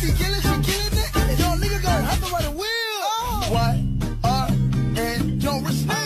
she killing, she killing it. Have to a. Oh.